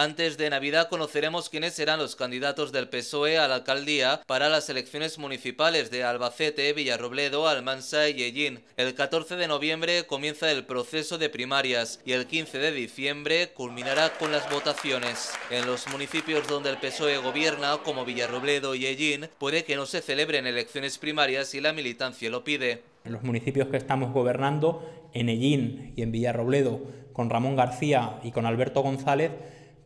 Antes de Navidad conoceremos quiénes serán los candidatos del PSOE a la alcaldía para las elecciones municipales de Albacete, Villarrobledo, Almansa y Ellín. El 14 de noviembre comienza el proceso de primarias y el 15 de diciembre culminará con las votaciones. En los municipios donde el PSOE gobierna, como Villarrobledo y Ellín, puede que no se celebren elecciones primarias si la militancia lo pide. En los municipios que estamos gobernando, en Ellín y en Villarrobledo, con Ramón García y con Alberto González,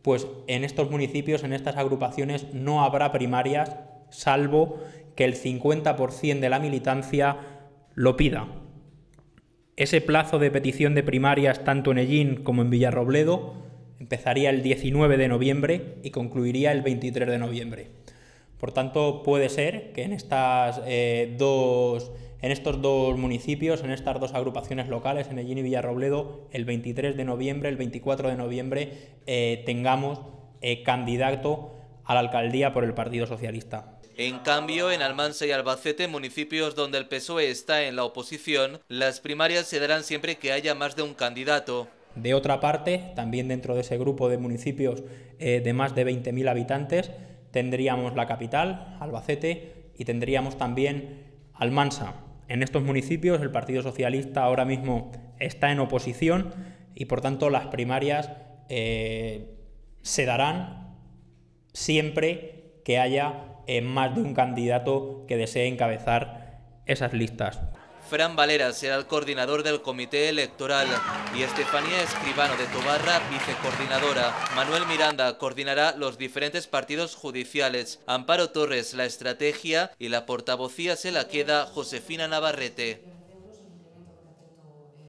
pues en estos municipios, en estas agrupaciones, no habrá primarias, salvo que el 50% de la militancia lo pida. Ese plazo de petición de primarias, tanto en Ellín como en Villarrobledo, empezaría el 19 de noviembre y concluiría el 23 de noviembre. Por tanto, puede ser que en, estas, eh, dos, en estos dos municipios, en estas dos agrupaciones locales, en Ellín y Villarrobledo, el 23 de noviembre, el 24 de noviembre, eh, tengamos eh, candidato a la alcaldía por el Partido Socialista. En cambio, en Almansa y Albacete, municipios donde el PSOE está en la oposición, las primarias se darán siempre que haya más de un candidato. De otra parte, también dentro de ese grupo de municipios eh, de más de 20.000 habitantes, tendríamos la capital, Albacete, y tendríamos también Almansa. En estos municipios el Partido Socialista ahora mismo está en oposición y por tanto las primarias eh, se darán siempre que haya eh, más de un candidato que desee encabezar esas listas. Fran Valera será el coordinador del comité electoral y Estefanía Escribano de Tobarra, vicecoordinadora. Manuel Miranda coordinará los diferentes partidos judiciales. Amparo Torres la estrategia y la portavocía se la queda Josefina Navarrete.